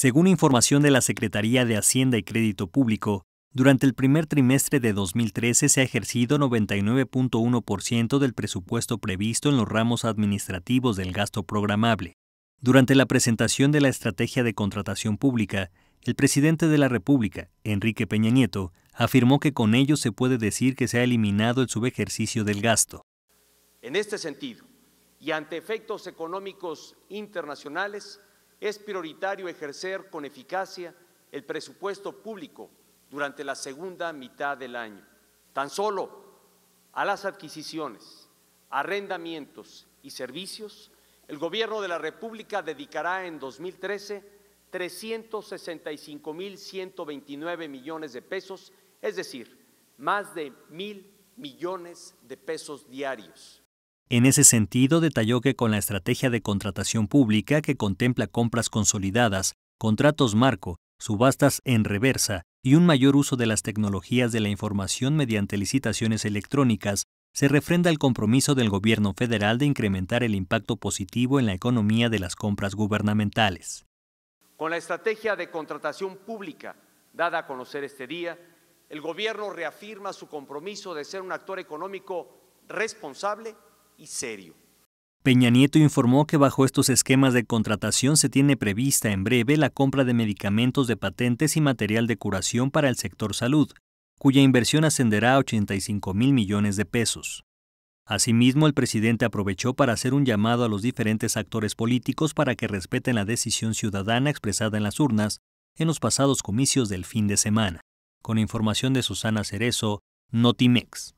Según información de la Secretaría de Hacienda y Crédito Público, durante el primer trimestre de 2013 se ha ejercido 99.1% del presupuesto previsto en los ramos administrativos del gasto programable. Durante la presentación de la estrategia de contratación pública, el presidente de la República, Enrique Peña Nieto, afirmó que con ello se puede decir que se ha eliminado el subejercicio del gasto. En este sentido, y ante efectos económicos internacionales, es prioritario ejercer con eficacia el presupuesto público durante la segunda mitad del año. Tan solo a las adquisiciones, arrendamientos y servicios, el Gobierno de la República dedicará en 2013 365.129 millones de pesos, es decir, más de mil millones de pesos diarios. En ese sentido, detalló que con la estrategia de contratación pública que contempla compras consolidadas, contratos marco, subastas en reversa y un mayor uso de las tecnologías de la información mediante licitaciones electrónicas, se refrenda el compromiso del gobierno federal de incrementar el impacto positivo en la economía de las compras gubernamentales. Con la estrategia de contratación pública dada a conocer este día, el gobierno reafirma su compromiso de ser un actor económico responsable Peña Nieto informó que bajo estos esquemas de contratación se tiene prevista en breve la compra de medicamentos de patentes y material de curación para el sector salud, cuya inversión ascenderá a 85 mil millones de pesos. Asimismo, el presidente aprovechó para hacer un llamado a los diferentes actores políticos para que respeten la decisión ciudadana expresada en las urnas en los pasados comicios del fin de semana. Con información de Susana Cerezo, Notimex.